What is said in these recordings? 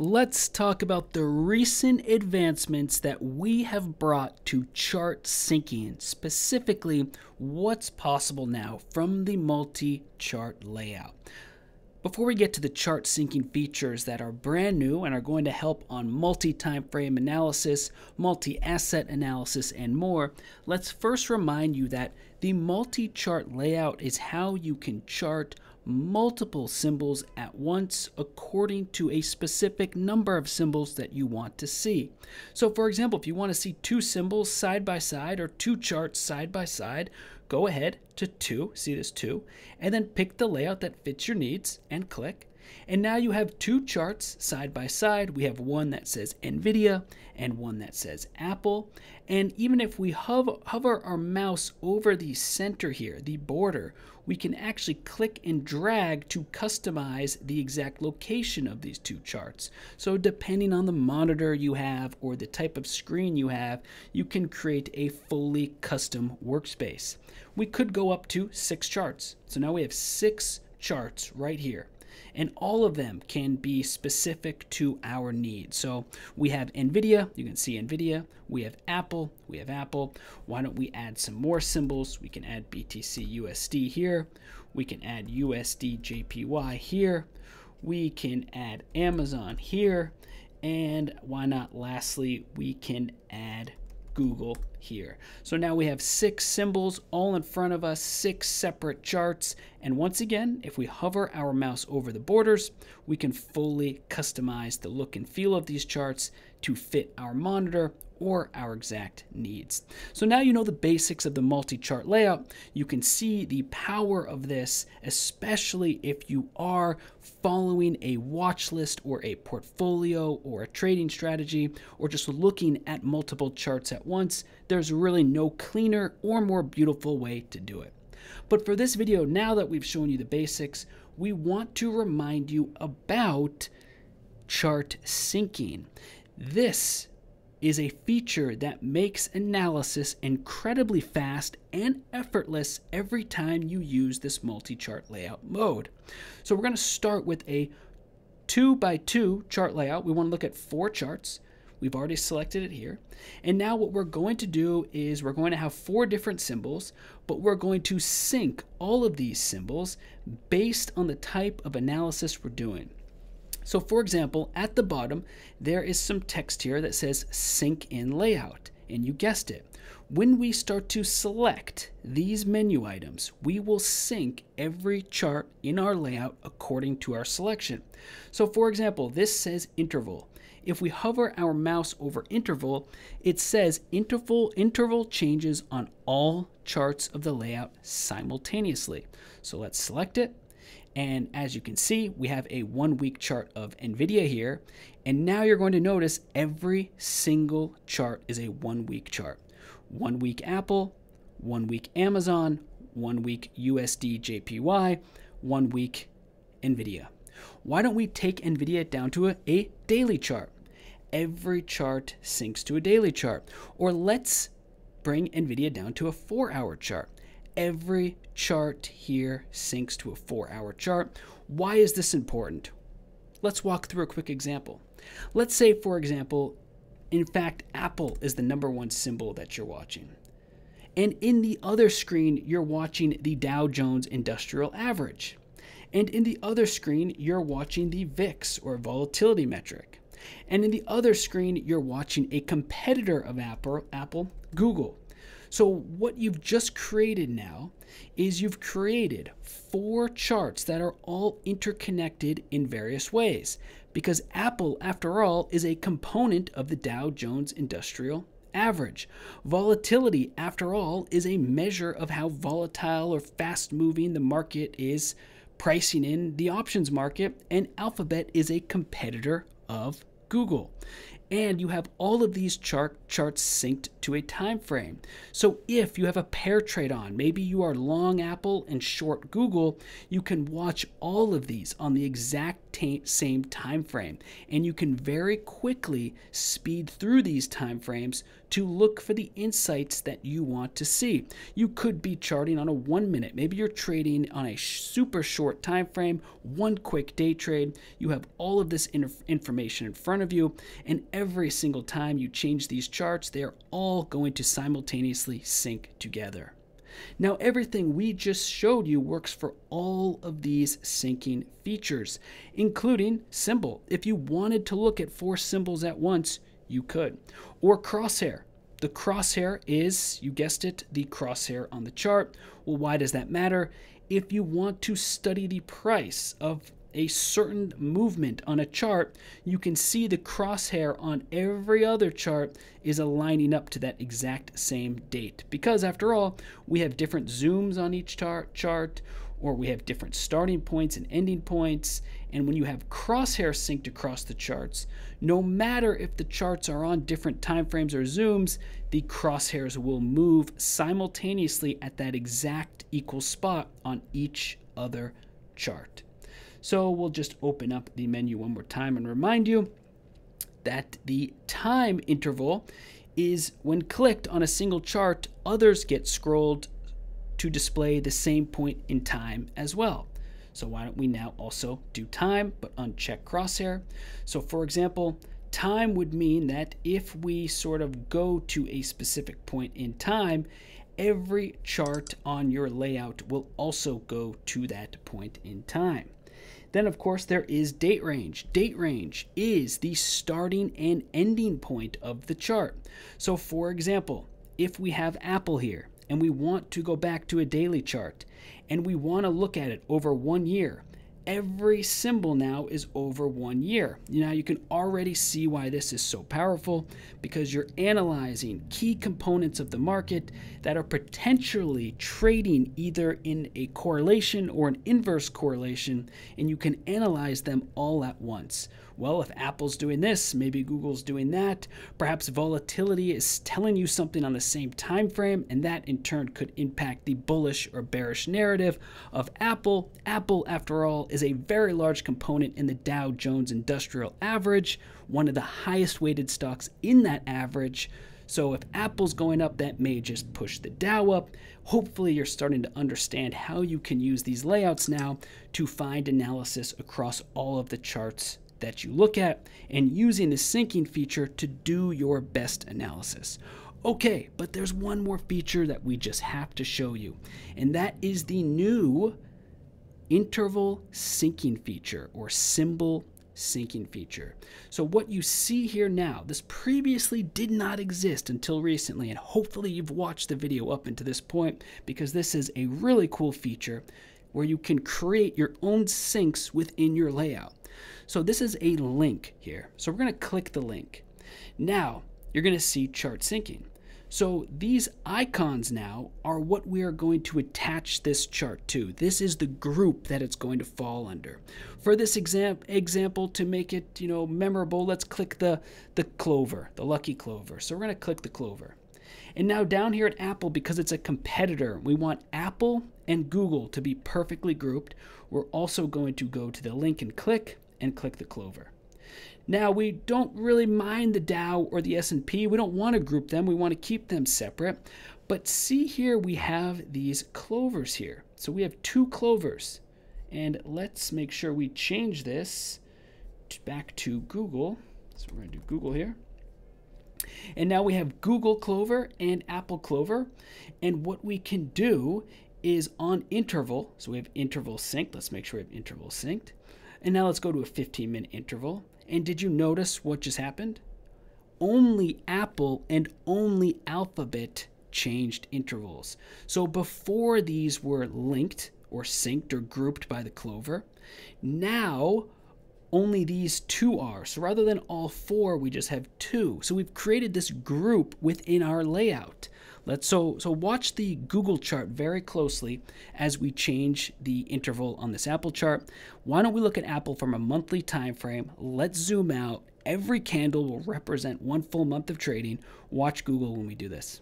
let's talk about the recent advancements that we have brought to chart syncing, specifically what's possible now from the multi chart layout. Before we get to the chart syncing features that are brand new and are going to help on multi-time frame analysis, multi-asset analysis, and more, let's first remind you that the multi-chart layout is how you can chart multiple symbols at once according to a specific number of symbols that you want to see. So for example, if you want to see two symbols side by side or two charts side by side, go ahead to 2, see this 2, and then pick the layout that fits your needs and click. And now you have two charts side by side. We have one that says NVIDIA and one that says Apple. And even if we hover, our mouse over the center here, the border, we can actually click and drag to customize the exact location of these two charts. So depending on the monitor you have or the type of screen you have, you can create a fully custom workspace. We could go up to six charts. So now we have six charts right here and all of them can be specific to our needs. So we have NVIDIA, you can see NVIDIA, we have Apple, we have Apple. Why don't we add some more symbols? We can add BTC USD here, we can add USD JPY here, we can add Amazon here, and why not lastly, we can add Google here. So now we have six symbols all in front of us, six separate charts. And once again, if we hover our mouse over the borders, we can fully customize the look and feel of these charts to fit our monitor or our exact needs. So now you know the basics of the multi-chart layout. You can see the power of this, especially if you are following a watch list or a portfolio or a trading strategy or just looking at multiple charts at once. There's really no cleaner or more beautiful way to do it. But for this video, now that we've shown you the basics, we want to remind you about chart syncing. This is a feature that makes analysis incredibly fast and effortless every time you use this multi-chart layout mode. So we're going to start with a 2 by 2 chart layout. We want to look at four charts. We've already selected it here. And now what we're going to do is we're going to have four different symbols, but we're going to sync all of these symbols based on the type of analysis we're doing. So for example, at the bottom, there is some text here that says sync in layout. And you guessed it. When we start to select these menu items, we will sync every chart in our layout according to our selection. So for example, this says interval. If we hover our mouse over interval, it says interval interval changes on all charts of the layout simultaneously. So let's select it and as you can see, we have a one week chart of NVIDIA here. And now you're going to notice every single chart is a one week chart. One week Apple, one week Amazon, one week USD JPY, one week NVIDIA. Why don't we take NVIDIA down to a, a daily chart? Every chart syncs to a daily chart. Or let's bring NVIDIA down to a four hour chart every chart here syncs to a four hour chart. Why is this important? Let's walk through a quick example. Let's say, for example, in fact, Apple is the number one symbol that you're watching. And in the other screen, you're watching the Dow Jones Industrial Average. And in the other screen, you're watching the VIX or volatility metric. And in the other screen, you're watching a competitor of Apple, Apple Google. So what you've just created now is you've created four charts that are all interconnected in various ways because Apple, after all, is a component of the Dow Jones Industrial Average. Volatility, after all, is a measure of how volatile or fast moving the market is pricing in the options market, and Alphabet is a competitor of Google. and you have all of these chart charts synced to a time frame. So if you have a pair trade on, maybe you are long Apple and short Google, you can watch all of these on the exact same time frame and you can very quickly speed through these time frames to look for the insights that you want to see. You could be charting on a 1 minute. Maybe you're trading on a super short time frame, one quick day trade. You have all of this information in front of you and every single time you change these charts, they are all going to simultaneously sync together. Now, everything we just showed you works for all of these syncing features, including symbol. If you wanted to look at four symbols at once, you could. Or crosshair. The crosshair is, you guessed it, the crosshair on the chart. Well, why does that matter? If you want to study the price of a certain movement on a chart, you can see the crosshair on every other chart is aligning up to that exact same date. Because after all, we have different zooms on each chart, or we have different starting points and ending points. And when you have crosshair synced across the charts, no matter if the charts are on different time frames or zooms, the crosshairs will move simultaneously at that exact equal spot on each other chart. So we'll just open up the menu one more time and remind you that the time interval is when clicked on a single chart, others get scrolled to display the same point in time as well. So why don't we now also do time, but uncheck crosshair. So for example, time would mean that if we sort of go to a specific point in time, every chart on your layout will also go to that point in time. Then, of course, there is date range. Date range is the starting and ending point of the chart. So, for example, if we have Apple here and we want to go back to a daily chart and we want to look at it over one year, every symbol now is over one year. Now you can already see why this is so powerful because you're analyzing key components of the market that are potentially trading either in a correlation or an inverse correlation, and you can analyze them all at once. Well, if Apple's doing this, maybe Google's doing that. Perhaps volatility is telling you something on the same time frame, and that in turn could impact the bullish or bearish narrative of Apple. Apple, after all, is a very large component in the Dow Jones Industrial Average, one of the highest weighted stocks in that average. So if Apple's going up, that may just push the Dow up. Hopefully, you're starting to understand how you can use these layouts now to find analysis across all of the charts that you look at and using the syncing feature to do your best analysis. Okay, but there's one more feature that we just have to show you, and that is the new interval syncing feature or symbol syncing feature. So what you see here now, this previously did not exist until recently, and hopefully you've watched the video up until this point because this is a really cool feature where you can create your own syncs within your layout. So this is a link here. So we're going to click the link. Now you're going to see chart syncing. So these icons now are what we are going to attach this chart to. This is the group that it's going to fall under. For this exam example, to make it you know memorable, let's click the, the clover, the lucky clover. So we're going to click the clover. And now down here at Apple, because it's a competitor, we want Apple and Google to be perfectly grouped. We're also going to go to the link and click and click the clover. Now, we don't really mind the Dow or the S&P. We don't want to group them. We want to keep them separate. But see here, we have these clovers here. So we have two clovers. And let's make sure we change this back to Google. So we're going to do Google here. And now we have Google Clover and Apple Clover. And what we can do is on interval, so we have interval synced. Let's make sure we have interval synced. And now let's go to a 15 minute interval. And did you notice what just happened? Only Apple and only Alphabet changed intervals. So before these were linked or synced or grouped by the clover, now only these two are. So rather than all four, we just have two. So we've created this group within our layout. Let's so so watch the Google chart very closely as we change the interval on this Apple chart. Why don't we look at Apple from a monthly time frame? Let's zoom out. Every candle will represent one full month of trading. Watch Google when we do this.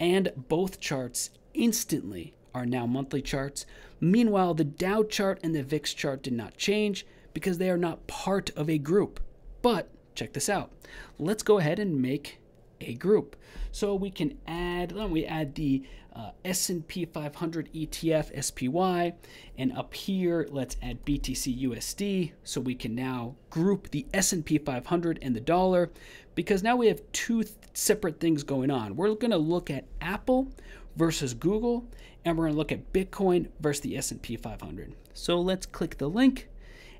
And both charts instantly are now monthly charts. Meanwhile, the Dow chart and the VIX chart did not change because they are not part of a group. But check this out. Let's go ahead and make a group. So we can add, we add the uh, S&P 500 ETF SPY, and up here, let's add BTC USD. So we can now group the S&P 500 and the dollar, because now we have two th separate things going on. We're going to look at Apple versus Google, and we're going to look at Bitcoin versus the S&P 500. So let's click the link.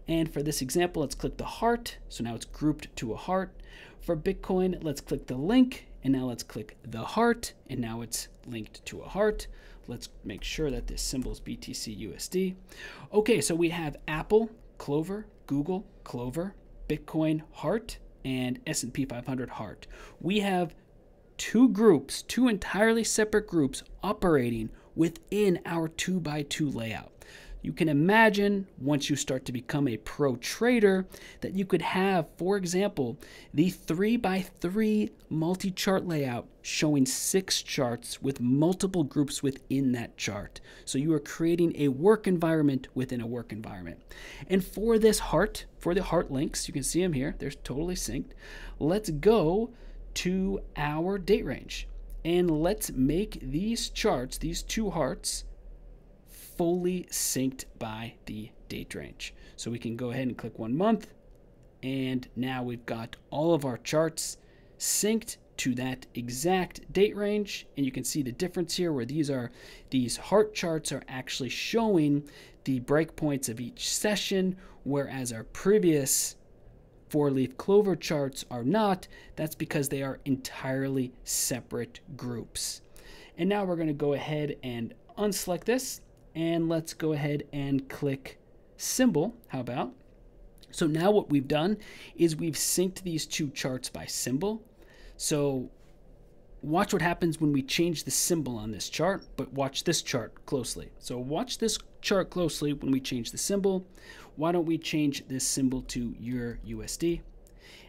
And for this example, let's click the heart. So now it's grouped to a heart. For Bitcoin, let's click the link and now let's click the heart and now it's linked to a heart. Let's make sure that this symbol is BTC USD. Okay, so we have Apple, Clover, Google, Clover, Bitcoin, heart, and S&P 500 heart. We have two groups, two entirely separate groups operating within our 2 by 2 layout you can imagine once you start to become a pro trader that you could have, for example, the 3 by 3 multi chart layout showing six charts with multiple groups within that chart. So you are creating a work environment within a work environment. And for this heart, for the heart links, you can see them here, they're totally synced. Let's go to our date range and let's make these charts, these two hearts, fully synced by the date range. So we can go ahead and click one month, and now we've got all of our charts synced to that exact date range. And you can see the difference here where these are these heart charts are actually showing the breakpoints of each session whereas our previous four leaf clover charts are not. That's because they are entirely separate groups. And now we're going to go ahead and unselect this and let's go ahead and click symbol. How about? So now what we've done is we've synced these two charts by symbol. So watch what happens when we change the symbol on this chart, but watch this chart closely. So watch this chart closely when we change the symbol. Why don't we change this symbol to Euro USD?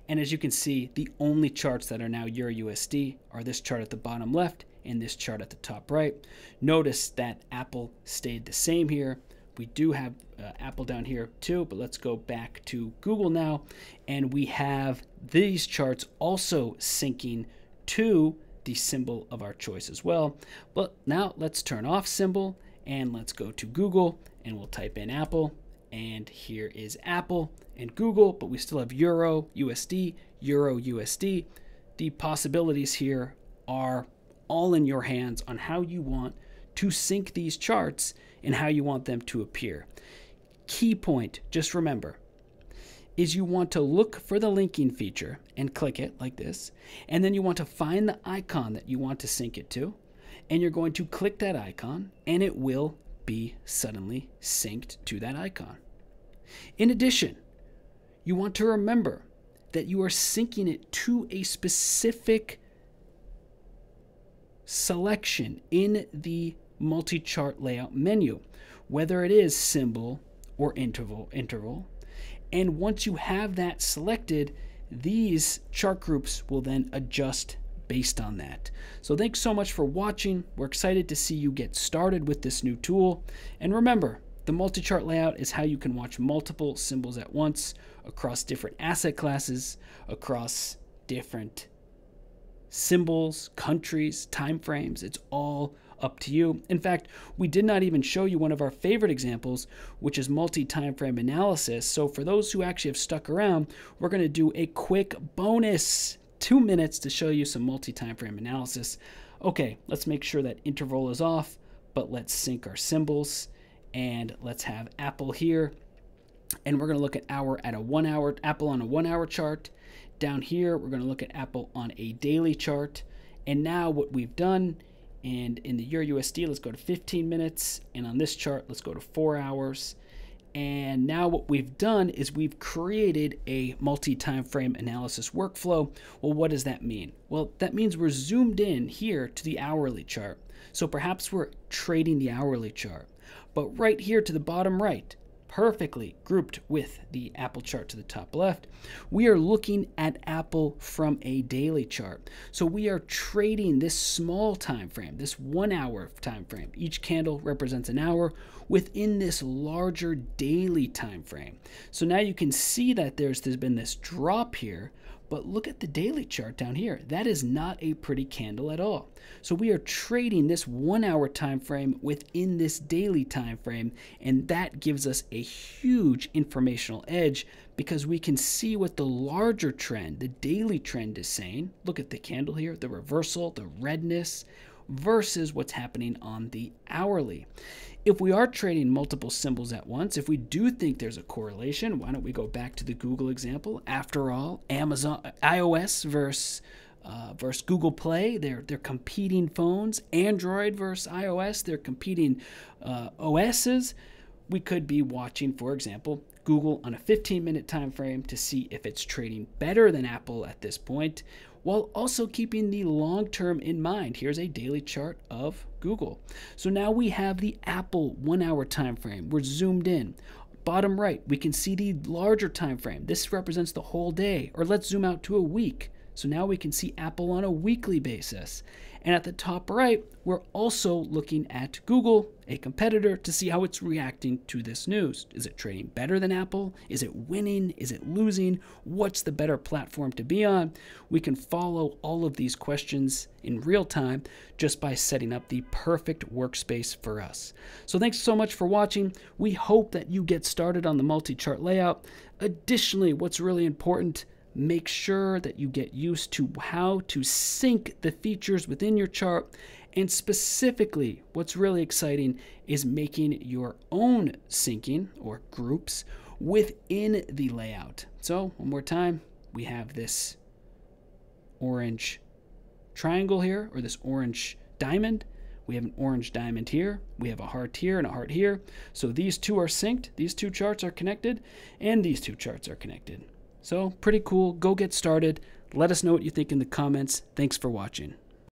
And as you can see, the only charts that are now Euro USD are this chart at the bottom left in this chart at the top right. Notice that Apple stayed the same here. We do have uh, Apple down here too, but let's go back to Google now. And we have these charts also syncing to the symbol of our choice as well. But now let's turn off symbol and let's go to Google and we'll type in Apple. And here is Apple and Google, but we still have Euro USD, Euro USD. The possibilities here are all in your hands on how you want to sync these charts and how you want them to appear. Key point, just remember, is you want to look for the linking feature and click it like this, and then you want to find the icon that you want to sync it to, and you're going to click that icon, and it will be suddenly synced to that icon. In addition, you want to remember that you are syncing it to a specific selection in the multi-chart layout menu, whether it is symbol or interval interval. And once you have that selected, these chart groups will then adjust based on that. So thanks so much for watching. We're excited to see you get started with this new tool. And remember, the multi-chart layout is how you can watch multiple symbols at once across different asset classes, across different symbols, countries, time frames. It's all up to you. In fact, we did not even show you one of our favorite examples, which is multi-time frame analysis. So for those who actually have stuck around, we're going to do a quick bonus, two minutes to show you some multi-time frame analysis. Okay, let's make sure that interval is off, but let's sync our symbols and let's have Apple here. And we're going to look at hour at a one hour, Apple on a one hour chart down here, we're going to look at Apple on a daily chart. And now what we've done, and in the Euro USD, let's go to 15 minutes. And on this chart, let's go to four hours. And now what we've done is we've created a multi-time frame analysis workflow. Well, what does that mean? Well, that means we're zoomed in here to the hourly chart. So perhaps we're trading the hourly chart. But right here to the bottom right, perfectly grouped with the Apple chart to the top left, we are looking at Apple from a daily chart. So we are trading this small time frame, this one hour time frame. Each candle represents an hour within this larger daily time frame. So now you can see that there's, there's been this drop here, but look at the daily chart down here. That is not a pretty candle at all. So we are trading this one hour time frame within this daily time frame, and that gives us a huge informational edge because we can see what the larger trend, the daily trend is saying. Look at the candle here, the reversal, the redness versus what's happening on the hourly. If we are trading multiple symbols at once, if we do think there's a correlation, why don't we go back to the Google example? After all, Amazon iOS versus uh, versus Google Play, they're they're competing phones. Android versus iOS, they're competing uh, OSs. We could be watching, for example, Google on a 15 minute time frame to see if it's trading better than Apple at this point, while also keeping the long term in mind. Here's a daily chart of Google. So now we have the Apple one hour time frame. We're zoomed in. Bottom right, we can see the larger time frame. This represents the whole day. Or let's zoom out to a week. So now we can see Apple on a weekly basis. And at the top right, we're also looking at Google, a competitor, to see how it's reacting to this news. Is it trading better than Apple? Is it winning? Is it losing? What's the better platform to be on? We can follow all of these questions in real time just by setting up the perfect workspace for us. So thanks so much for watching. We hope that you get started on the multi-chart layout. Additionally, what's really important make sure that you get used to how to sync the features within your chart. And specifically, what's really exciting is making your own syncing or groups within the layout. So, one more time, we have this orange triangle here, or this orange diamond. We have an orange diamond here. We have a heart here and a heart here. So these two are synced. These two charts are connected, and these two charts are connected. So, pretty cool. Go get started. Let us know what you think in the comments. Thanks for watching.